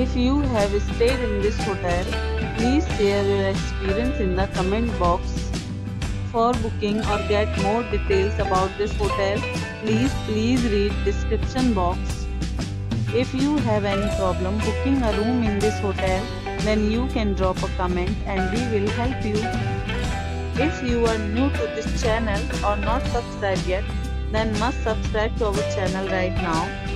If you have stayed in this hotel, please share your experience in the comment box. For booking or get more details about this hotel, please please read description box. If you have any problem booking a room in this hotel, then you can drop a comment and we will help you. If you are new to this channel or not subscribed yet, then must subscribe to our channel right now